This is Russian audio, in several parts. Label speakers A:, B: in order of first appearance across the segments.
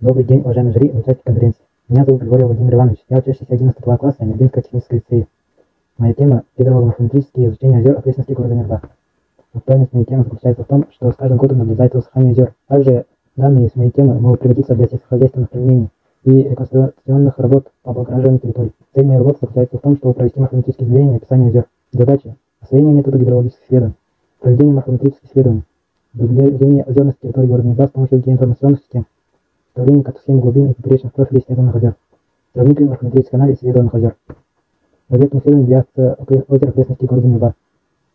A: Добрый день, уважаемые жюри и участники конференции. Меня зовут Григорий Владимир Иванович. Я учащийся 11 класса Нербинского технического лицея. Моя тема – гидролого-морфометрические изучения озер окрестностей города Нерба. Актуальность моей темы заключается в том, что с каждым годом наблюдается усыхание озер. Также данные из моей темы могут пригодиться для сельскохозяйственных применений и реконструкционных работ по облагораживанию территорий. Цель моей работы заключается в том, чтобы провести морфометрические измерения и описание озер. Задача – освоение метода гидрологических исследований, проведение морфометрических исследований, наблюдение озерности территории города Нерба с помощью геоинформационных систем, Управление картосхем глубин и поперечных профилей исследованных озер. Сравнительный морфометрический анализ исследованных озер. Объектом исследования является озеро окрестностей города Неба.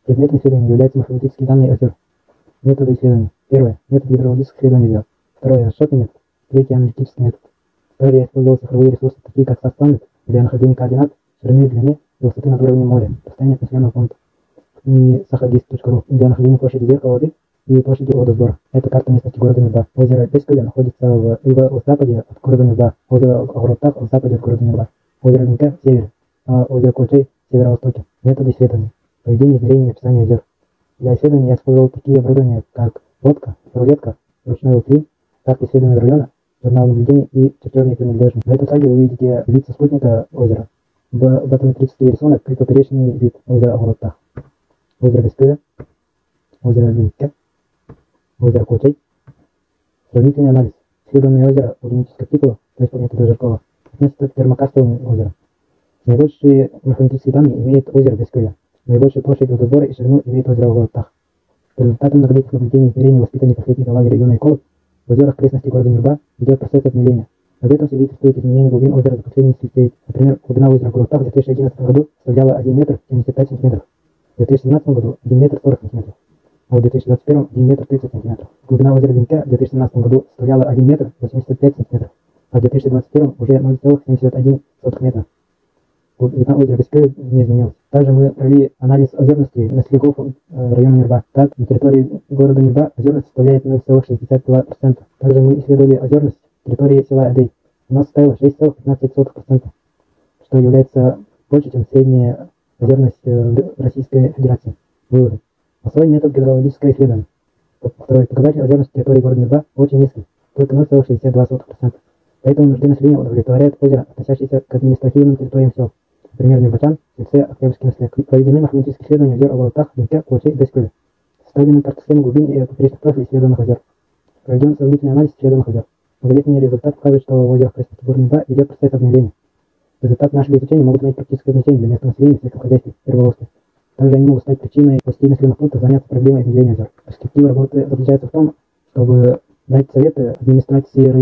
A: Предметом исследования являются морфометрические данные озер. Методы исследования. Первое. Метод гидрологического исследования озер. Второе. Расчетный метод. Третий. Аналитический метод. Второе. Я использовал цифровые ресурсы, такие как Састандет, для нахождения координат, ширины и длины и высоты над уровнем моря, расстояние от населенного пункта. И сахагист.ру для нахождения площади верха воды и площади водосбора. Это карта местности города Нюрба. Озеро Пескуля находится в юго-западе от города Нюрба. Озеро Огородтах в западе от города Нюрба. Озеро Венка в севере, а озеро Кулчей в северо-востоке. Методы исследования. Проведение измерений и описания озер. Для исследования я использовал такие оборудования, как лодка, рулетка, ручной луки, карта исследования района, журнал наблюдений и чертежные принадлежности. На этом слайде вы видите вид со спутника озера. Батометрический рисунок и поперечный вид озера Огородтах. Озеро Пескуля, озеро Венка, озеро Кулчей. Сравнительный анализ. Исследованное озеро уренического типа, то есть планеты Дожеркова, относится к термокарстовым озерам. Наибольшие морфометрические данные имеет озеро Бескуля. Наибольшую площадь водосбора и ширину имеет озеро Волотах. По результатам многолетних наблюдений и измерений воспитанников летнего лагеря юной эколог в озерах окрестностей города Нюрба идет процесс обмеления. Об этом свидетельствует изменение глубин озера за последние десятилетия. Например, глубина озера Волотах в 2011 году составляла 1 метр 75 сантиметров. В 2017 году 1 метр 40 сантиметров в 2021 1 метр 30 сантиметров. Глубина озера Венка в 2017 году составляла 1 метр 85 сантиметров, а в 2021 уже 0,71 метра. Глубина озера Бескея не изменилась. Также мы провели анализ озерности наследников э, района Нерба. Так, на территории города Нерба озерность составляет 0,62%. Также мы исследовали озерность территории села Адей. У нас составила 6,15%, что является больше, чем средняя озерность э, Российской Федерации. Выводы. Основной метод гидрологического исследования. Второй показатель озерности территории города Нерба очень низкий, только 0,62%. Поэтому нужды населения удовлетворяет озеро, относящееся к административным территориям сел. Например, Нербачан, Сельце, Октябрьский наслед. Проведены морфометрические исследования озер Оболотах, Венке, Кулачей, Бескуле. Составлены картосхемы глубин и поперечных профилей исследованных озер. Проведен сравнительный анализ исследованных озер. Многолетний результат показывает, что в озерах Красноки города Нерба идет процесс обмеления. Результаты нашего изучения могут иметь практическое значение для местного населения и рыболовстве. Также они могут стать причиной властей населенных пунктов заняться проблемой изменения озер. Перспектива работы заключается в том, чтобы дать советы администрации района